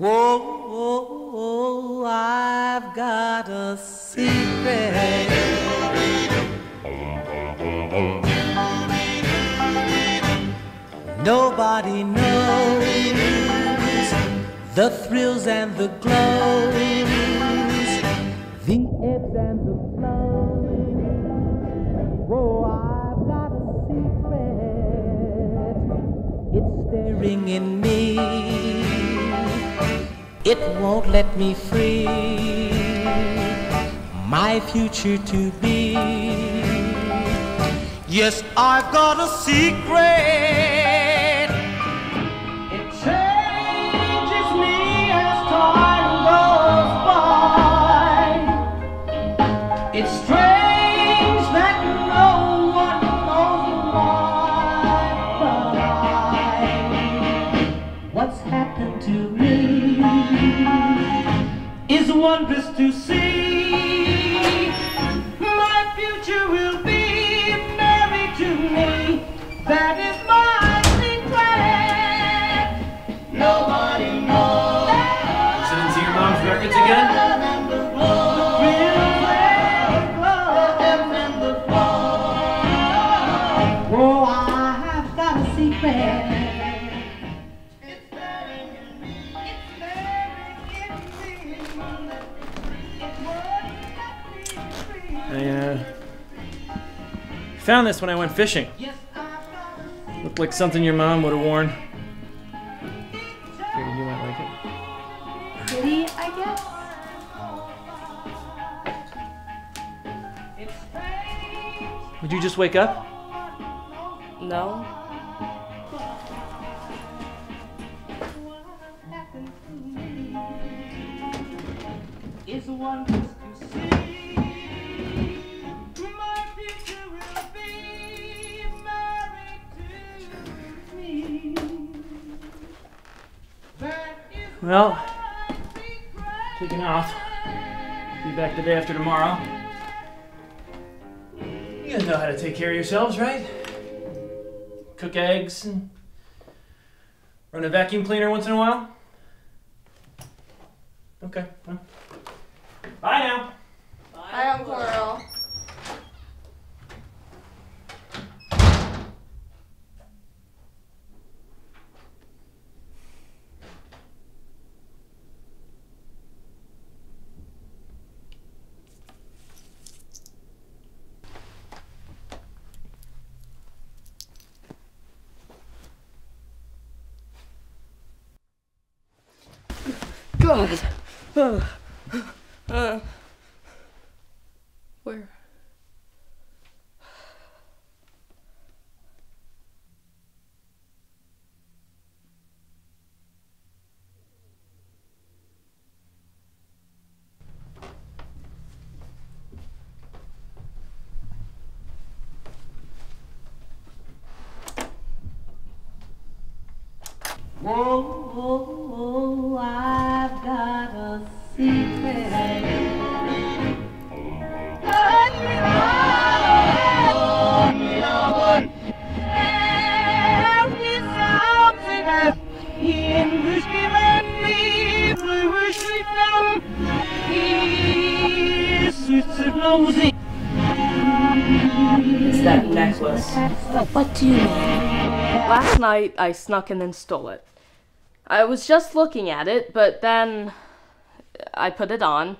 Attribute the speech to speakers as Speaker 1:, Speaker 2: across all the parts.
Speaker 1: Whoa, whoa, whoa, I've got a secret. Nobody knows the thrills and the glows, the ebbs and the flows. Whoa, I've got a secret. It's staring in me. It won't let me free. My future to be. Yes, I've got a secret. Wondrous to see. My future will be married to me. That is my secret. Nobody knows.
Speaker 2: Listening to your mom's records again?
Speaker 1: Oh, I've got a secret.
Speaker 2: Found this when I went fishing. Looked like something your mom would have worn. Figured you might like it.
Speaker 3: Kitty, I guess.
Speaker 2: Would you just wake up?
Speaker 3: No.
Speaker 1: Is wondrous
Speaker 2: Well, taking off. Be back the day after tomorrow. You guys know how to take care of yourselves, right? Cook eggs and run a vacuum cleaner once in a while? Okay. well. Bye now.
Speaker 3: Bye, Uncle God. Uh, uh, where?
Speaker 1: Whoa,
Speaker 3: It's that necklace.
Speaker 4: What do you mean?
Speaker 3: Last night I snuck and then stole it. I was just looking at it, but then I put it on.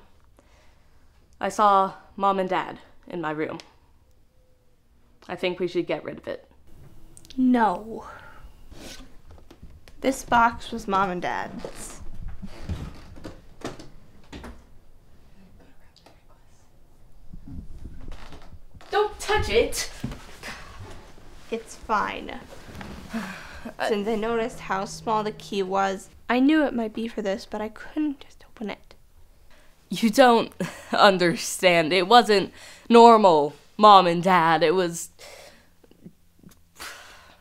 Speaker 3: I saw mom and dad in my room. I think we should get rid of it.
Speaker 4: No. This box was mom and dad's.
Speaker 3: Don't touch it!
Speaker 4: It's fine. Since I noticed how small the key was, I knew it might be for this, but I couldn't just open it.
Speaker 3: You don't understand. It wasn't normal mom and dad. It was.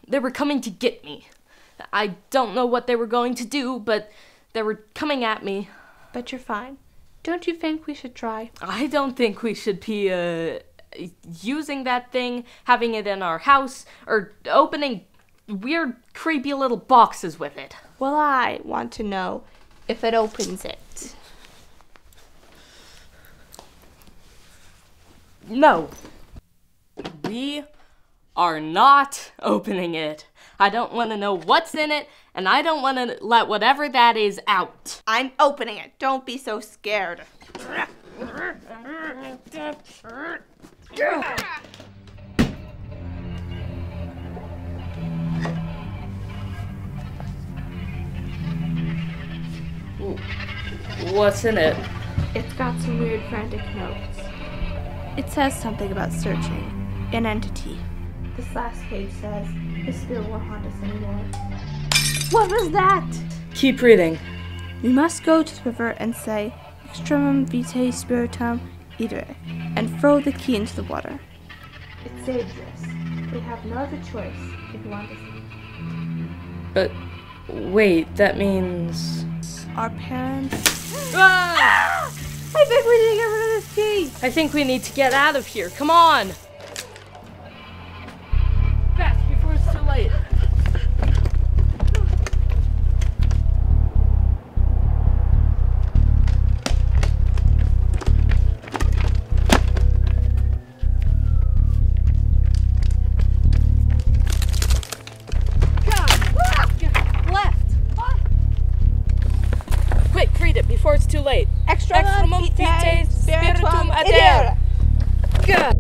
Speaker 3: They were coming to get me. I don't know what they were going to do, but they were coming at me.
Speaker 4: But you're fine. Don't you think we should try?
Speaker 3: I don't think we should be, uh, using that thing, having it in our house, or opening weird, creepy little boxes with it.
Speaker 4: Well, I want to know if it opens it.
Speaker 3: No. We are not opening it. I don't want to know what's in it, and I don't want to let whatever that is out.
Speaker 4: I'm opening it. Don't be so scared.
Speaker 3: What's in it?
Speaker 4: It's got some weird frantic notes. It says something about searching an entity. This last page says the spirit won't haunt us anymore. What was that?
Speaker 3: Keep reading.
Speaker 4: We must go to the river and say extremum vitae spiritum iter and throw the key into the water. It saves us. We have no other choice if we want to
Speaker 3: But wait, that means.
Speaker 4: Our parents.
Speaker 3: Ah!
Speaker 4: I think we need to get rid of this key.
Speaker 3: I think we need to get out of here. Come on! Good.